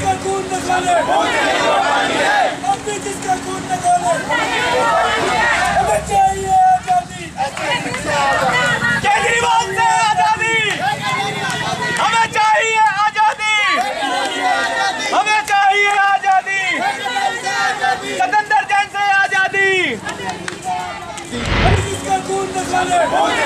Segunda, galera! Alexander!